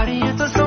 party you're